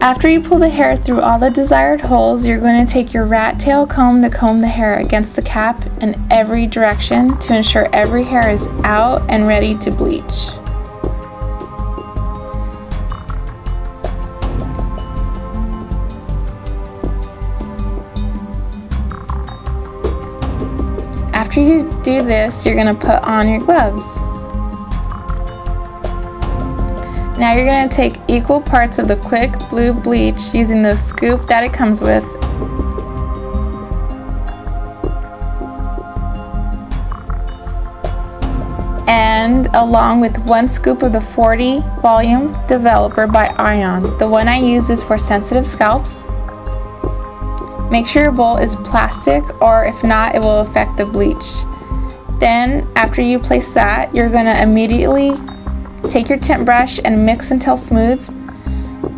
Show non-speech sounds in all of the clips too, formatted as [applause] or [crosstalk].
After you pull the hair through all the desired holes, you're going to take your rat tail comb to comb the hair against the cap in every direction to ensure every hair is out and ready to bleach. After you do this, you're going to put on your gloves. Now you're going to take equal parts of the quick blue bleach using the scoop that it comes with and along with one scoop of the 40 volume developer by Ion. The one I use is for sensitive scalps. Make sure your bowl is plastic or if not it will affect the bleach. Then after you place that you're going to immediately Take your tint brush and mix until smooth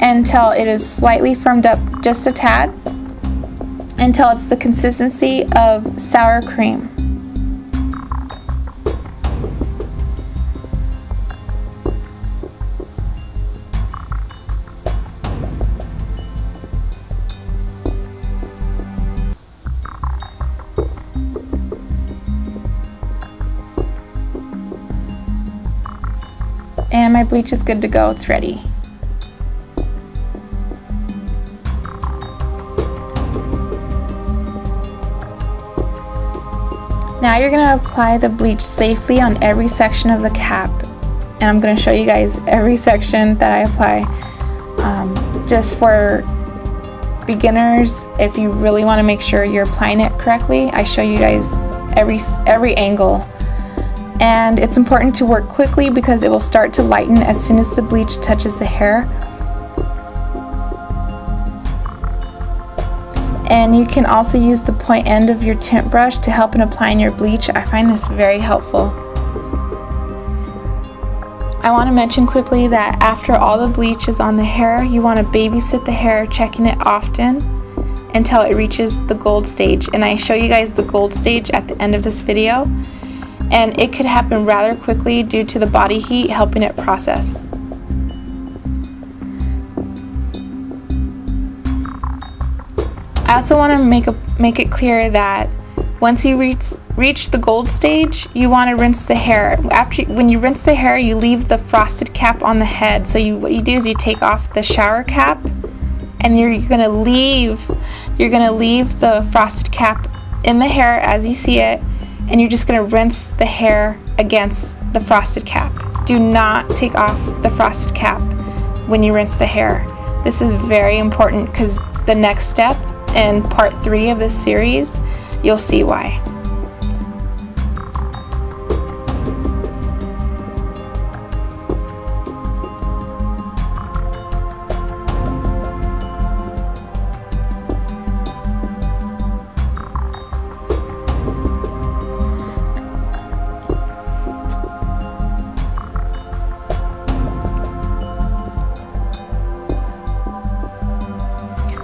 until it is slightly firmed up just a tad until it's the consistency of sour cream. And my bleach is good to go, it's ready. Now you're going to apply the bleach safely on every section of the cap. And I'm going to show you guys every section that I apply. Um, just for beginners, if you really want to make sure you're applying it correctly, I show you guys every, every angle and it's important to work quickly because it will start to lighten as soon as the bleach touches the hair. And you can also use the point end of your tint brush to help in applying your bleach. I find this very helpful. I want to mention quickly that after all the bleach is on the hair, you want to babysit the hair, checking it often until it reaches the gold stage. And I show you guys the gold stage at the end of this video and it could happen rather quickly due to the body heat helping it process. I also want to make, a, make it clear that once you reach, reach the gold stage, you want to rinse the hair. After When you rinse the hair, you leave the frosted cap on the head. So you, what you do is you take off the shower cap and you're, you're going to leave you're going to leave the frosted cap in the hair as you see it and you're just going to rinse the hair against the frosted cap. Do not take off the frosted cap when you rinse the hair. This is very important because the next step in part three of this series, you'll see why.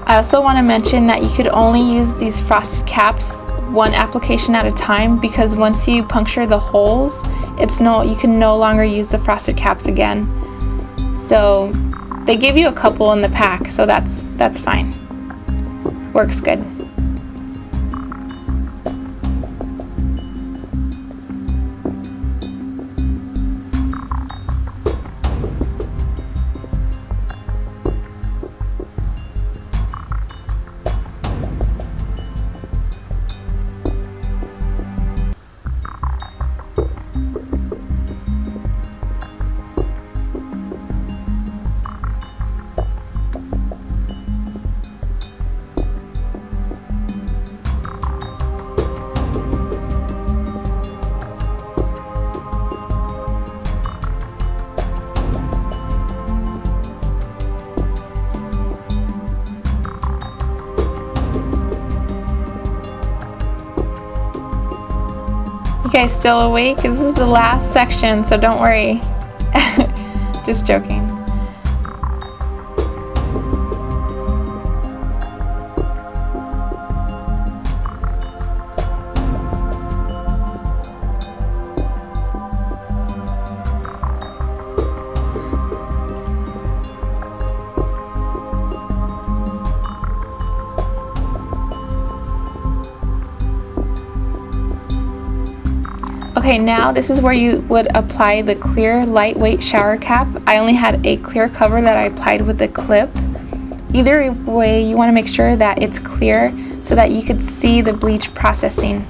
I also want to mention that you could only use these frosted caps one application at a time because once you puncture the holes, it's no you can no longer use the frosted caps again. So they give you a couple in the pack, so that's that's fine. Works good. Guys still awake? This is the last section, so don't worry. [laughs] Just joking. Okay, now this is where you would apply the clear lightweight shower cap. I only had a clear cover that I applied with a clip. Either way, you want to make sure that it's clear so that you could see the bleach processing.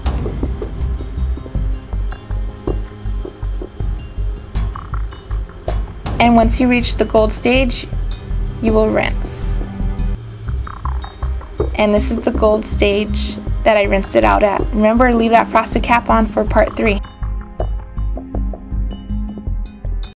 And once you reach the gold stage, you will rinse. And this is the gold stage that I rinsed it out at. Remember, leave that frosted cap on for part three.